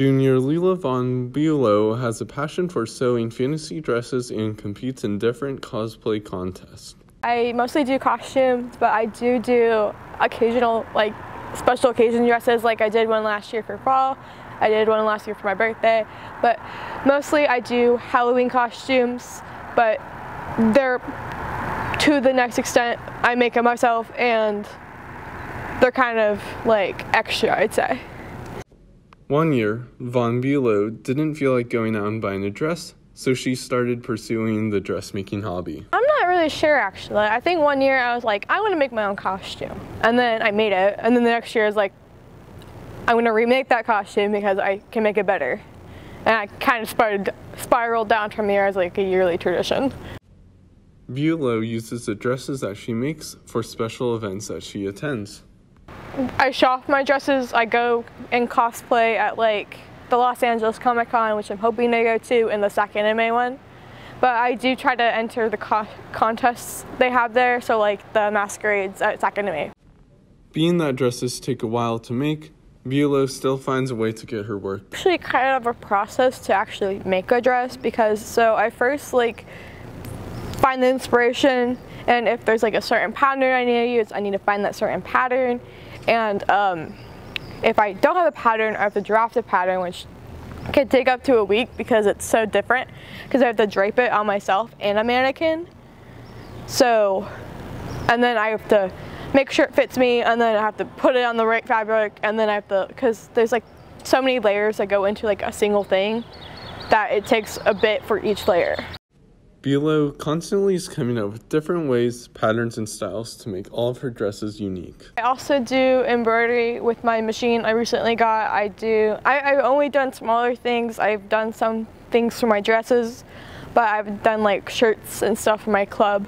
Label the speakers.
Speaker 1: Junior Lila von Bulow has a passion for sewing fantasy dresses and competes in different cosplay contests.
Speaker 2: I mostly do costumes, but I do do occasional, like, special occasion dresses, like I did one last year for fall. I did one last year for my birthday, but mostly I do Halloween costumes, but they're to the next extent I make them myself and they're kind of like extra, I'd say.
Speaker 1: One year, Von Bulow didn't feel like going out and buying a dress, so she started pursuing the dressmaking hobby.
Speaker 2: I'm not really sure actually. I think one year I was like, I want to make my own costume. And then I made it. And then the next year I was like, I'm going to remake that costume because I can make it better. And I kind of spiraled, spiraled down from there as like a yearly tradition.
Speaker 1: Bulow uses the dresses that she makes for special events that she attends.
Speaker 2: I shop my dresses. I go and cosplay at like the Los Angeles Comic Con, which I'm hoping to go to, and the SacAnime one. But I do try to enter the co contests they have there, so like the masquerades at SacAnime.
Speaker 1: Being that dresses take a while to make, Bulow still finds a way to get her work.
Speaker 2: Actually, kind of a process to actually make a dress because so I first like find the inspiration, and if there's like a certain pattern I need to use, I need to find that certain pattern and um, if I don't have a pattern, I have to draft a pattern, which can take up to a week because it's so different because I have to drape it on myself and a mannequin. So, and then I have to make sure it fits me and then I have to put it on the right fabric and then I have to, because there's like so many layers that go into like a single thing that it takes a bit for each layer.
Speaker 1: Bulow constantly is coming up with different ways, patterns, and styles to make all of her dresses unique.
Speaker 2: I also do embroidery with my machine I recently got. I do, I, I've only done smaller things. I've done some things for my dresses, but I've done like shirts and stuff for my club.